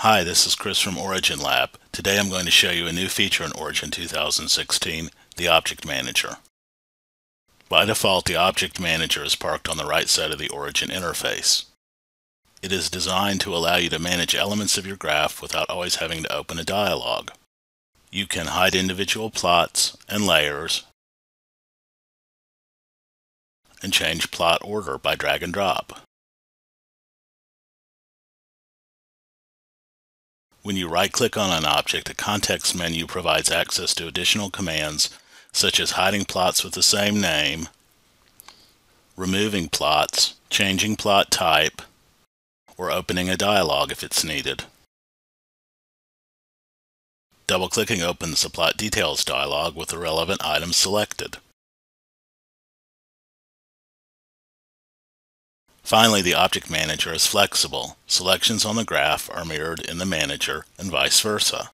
Hi, this is Chris from Origin Lab. Today I'm going to show you a new feature in Origin 2016, the Object Manager. By default, the Object Manager is parked on the right side of the Origin interface. It is designed to allow you to manage elements of your graph without always having to open a dialog. You can hide individual plots and layers and change plot order by drag and drop. When you right-click on an object, a context menu provides access to additional commands such as hiding plots with the same name, removing plots, changing plot type, or opening a dialog if it's needed. Double-clicking opens the Plot Details dialog with the relevant items selected. Finally, the Object Manager is flexible. Selections on the graph are mirrored in the Manager and vice versa.